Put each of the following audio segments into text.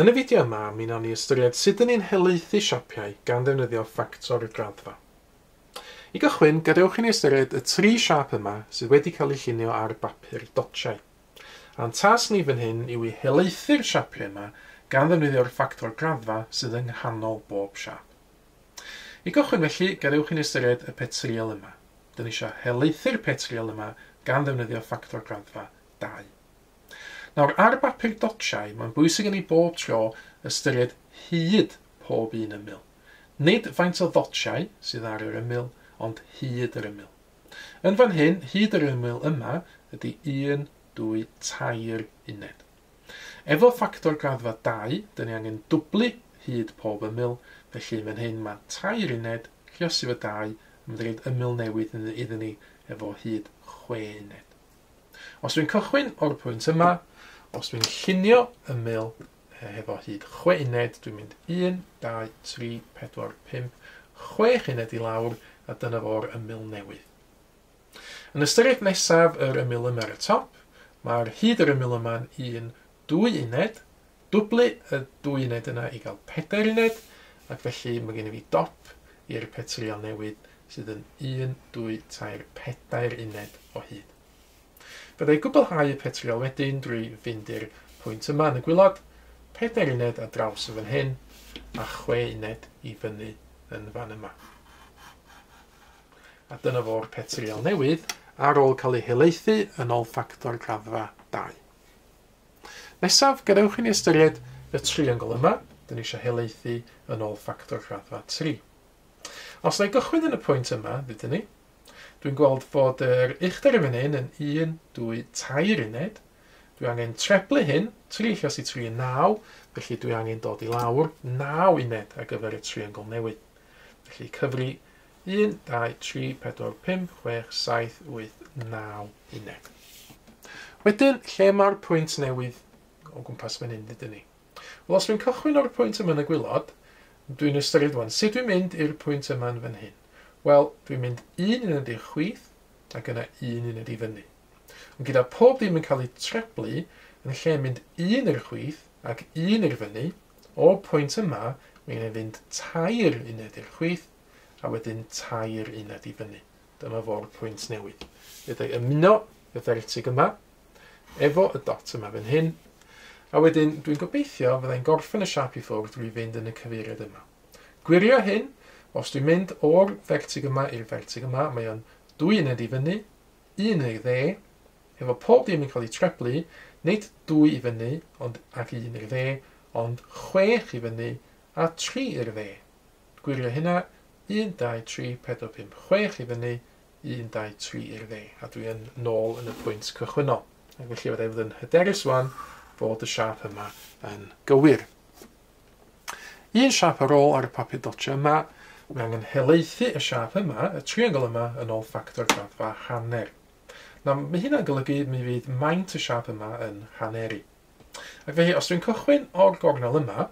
Yn y fideo yma, mi wnawn ni ystyried sut yn ni'n helaethu siapiau gan ddefnyddio ffactor y graddfa. I gychwyn, gadewch i ni ystyried y tri siap yma sydd wedi cael eu llunio ar bapur dotiau. A'n tas ni fan hyn yw i helaethu'r siapiau yma gan ddefnyddio'r ffactor graddfa sydd yng nghanol bob siap. I gychwyn felly, gadewch i ni ystyried y petriol yma. Dyna ni eisiau helaethu'r petriol yma gan ddefnyddio ffactor graddfa 2. Nawr, ar y bapur dotiau, mae'n bwysig yn ei bob tro ystyried hyd pob un ymyl. Nid faint o ddotiau sydd ar yr ymyl, ond hyd yr ymyl. Yn fan hyn, hyd yr ymyl yma ydy 1, 2, 3 uned. Efo ffactor graddfa 2, dyn ni angen dwblu hyd pob ymyl, felly mewn hyn mae 3 uned, lluosif y 2, yn mynd ymyl newydd iddyn ni efo hyd 6 uned. Os dwi'n cychwyn o'r pwynt yma, Os dwi'n llunio y mil hefo hyd 6 uned, dwi'n mynd 1, 2, 3, 4, 5, 6 uned i lawr a dyna fo'r ymyl newydd. Yn ystyried nesaf yr ymyl yma ar y top, mae'r hyd yr ymyl yma'n 1, 2 uned, dwblu y 2 uned yna i gael 4 uned, ac felly mae gen i fi dop i'r petriol newydd sydd yn 1, 2, 3, 4 uned o hyd. Byddai gwblhau y petriol wedyn drwy fynd i'r pwynt yma yn y gwylod, 4 uned a draws y fan hyn, a 6 uned i fyny yn fan yma. A dyna fo'r petriol newydd ar ôl cael ei helaethu yn ôl ffactor graddfa 2. Nesaf, gadewch i ni ystyried y triangl yma, dyn ni eisiau helaethu yn ôl ffactor graddfa 3. Os na i gychwyn yn y pwynt yma, dydyn ni, Dwi'n gweld fod yr uchder yn fan hyn yn 1, 2, 3 uned. Dwi angen treblu hyn, 3 llas i 3 yn 9, felly dwi angen dod i lawr 9 uned ar gyfer y triangl newydd. Felly cyfri 1, 2, 3, 4, 5, 6, 7, 8, 9 uned. Wedyn, lle mae'r pwynt newydd o gwmpas fan hyn, dydyn ni? Wel, os dwi'n cychwyn o'r pwynt yma yn y gwylod, dwi'n ystyried wan sut dwi'n mynd i'r pwynt yma yn fan hyn. Wel, dwi'n mynd un yn ydy'r chwith, ac yna un yn ydy fyny. Ond gyda pob dim yn cael ei treblu, yn lle mynd un i'r chwith ac un i'r fyny, o pwynt yma, mae'n ei fynd tair uned i'r chwith, a wedyn tair uned i fyny. Dyma fo'r pwynt newydd. Byddai ymuno y ddertig yma, efo y dot yma fan hyn, a wedyn dwi'n gobeithio fyddai'n gorffen y siap i ffwrdd drwy fynd yn y cyfeiriad yma. Gwirio hyn Os dwi'n mynd o'r fertig yma i'r fertig yma, mae o'n dwy uned i fyny, un i'r dde, efo pob dim yn cael ei treblu, nid dwy i fyny, ond ac un i'r dde, ond chwech i fyny, a tri i'r dde. Gwirio hynna, 1, 2, 3, 4, 5, 6 i fyny, 1, 2, 3 i'r dde. A dwi yn nôl yn y pwynt cychwynnol. Ac felly fydde fydd yn hyderus wan fod y siap yma yn gywir. Un siap ar ôl ar y papur dotio yma, Mae angen helaethu y siap yma, y triangl yma, yn ôl ffactor graddfa hanner. Na, mae hynna'n golygu mi fydd maint y siap yma yn haneri. Ac felly, os dwi'n cychwyn o'r gornel yma,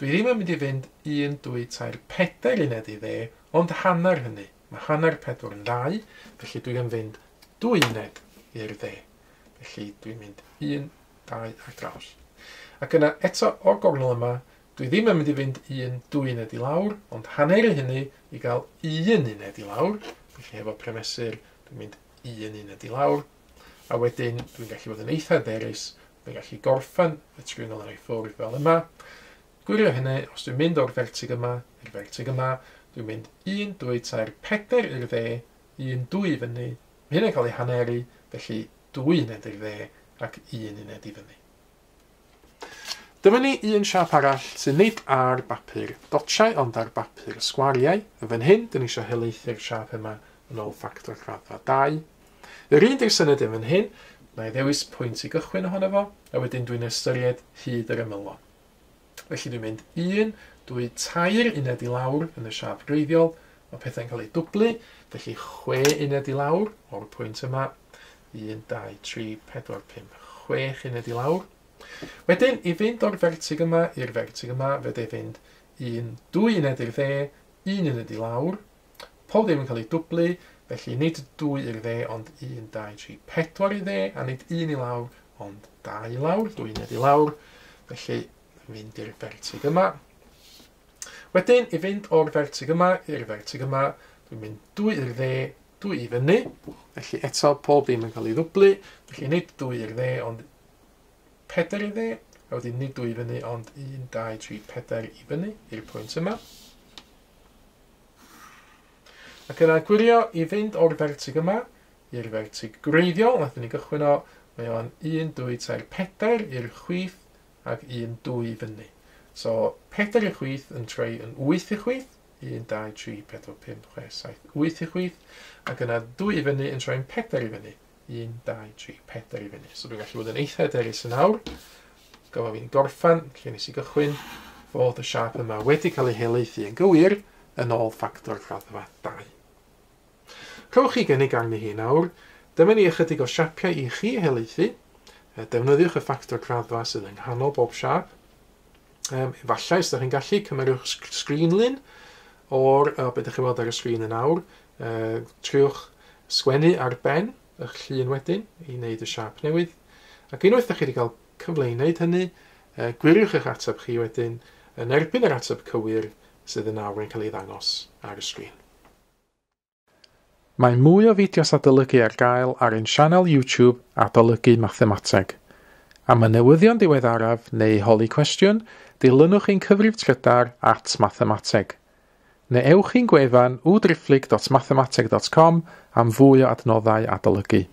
dwi ddim yn mynd i fynd 1, 2, 3, 4 uned i dde, ond hanner hynny. Mae hanner 4 yn 2, felly dwi'n fynd 2 uned i'r dde. Felly dwi'n mynd 1, 2 ac draws. Ac yna eto o'r gornel yma, Dwi ddim yn mynd i fynd un dwy uned i lawr, ond hanner i hynny i gael un uned i lawr. Felly efo premesur, dwi'n mynd un uned i lawr. A wedyn, dwi'n gallu bod yn eitha derus, dwi'n gallu gorffan y trwy'n o'r ei ffwrdd fel yma. Gwirio hynny, os dwi'n mynd o'r fertig yma i'r fertig yma, dwi'n mynd 1, 2, 3, 4 i'r dde, 1, 2 i fyny. Mae hynny'n cael ei haneru, felly 2 uned i'r dde ac 1 uned i fyny. Dyma ni un siap arall sy'n nid ar bapur dotiau ond ar bapur sgwariau. Y fan hyn, dyn ni eisiau helaethu'r siap yma yn ôl ffactor graddfa 2. Yr un di'r syniad yn fan hyn, na i ddewis pwynt i gychwyn ohono fo, a wedyn dwi'n ystyried hyd yr ymylon. Felly dwi'n mynd 1, dwi tair uned i lawr yn y siap greiddiol, mae pethau'n cael eu dwblu, felly 6 uned i lawr o'r pwynt yma, 1, 2, 3, 4, 5, 6 uned i lawr, Wedyn, i fynd o'r fertig yma i'r fertig yma, fydde fynd un, dwy uned i'r dde, un uned i lawr. Pob ddim yn cael ei dwblu, felly nid dwy i'r dde, ond un, dau, tri, pedwar i dde, a nid un i lawr, ond dau i lawr, dwy uned i lawr. Felly, fynd i'r fertig yma. Wedyn, i fynd o'r fertig yma i'r fertig yma, dwi'n mynd dwy i'r dde, dwy i fyny. Felly, eto, pob ddim yn cael ei ddwblu. Felly, nid dwy i'r dde, ond pedair i dde, a wedyn nid dwy fyny, ond 1, 2, 3, pedair i fyny, i'r pwynt yma. Ac yna gwirio i fynd o'r fertig yma i'r fertig greiddiol, nath ni gychwyn o, mae o'n 1, 2, 3, pedair i'r chwith ac 1, 2 i fyny. So, pedair i'r chwith yn treu yn 8 i chwith, 1, 2, 3, 4, 5, 6, 7, 8 i chwith, ac yna 2 i fyny yn troi'n 4 i fyny. 1, 2, 3, 4 i fyny. So dwi'n gallu bod yn eitha derus yn awr. Gofo fi'n gorffan, lle nes i gychwyn, fod y siap yma wedi cael ei helaethu yn gywir yn ôl ffactor raddfa 2. Rhowch chi gynnig arni hi nawr. Dyma ni ychydig o siapiau i chi helaethu. E, defnyddiwch y ffactor raddfa sydd yng nghanol bob siap. Um, efallai, os ydych chi'n gallu, cymerwch sgrinlun o'r uh, beth ydych chi'n weld ar y sgrin yn awr. Uh, triwch sgwennu ar ben eich llun wedyn i wneud y siap newydd. Ac unwaith ydych chi wedi cael cyfle i wneud hynny, e, gwiriwch eich ateb chi wedyn yn erbyn yr ateb cywir sydd yn awr yn cael ei ddangos ar y sgrin. Mae mwy o fideos adolygu ar gael ar ein sianel YouTube Adolygu Mathemateg. Am y newyddion diweddaraf neu holi cwestiwn, dilynwch ein cyfrif trydar at mathemateg. Neu ewch i'n gwefan www.drifflig.mathemateg.com am fwy o adnoddau adolygu.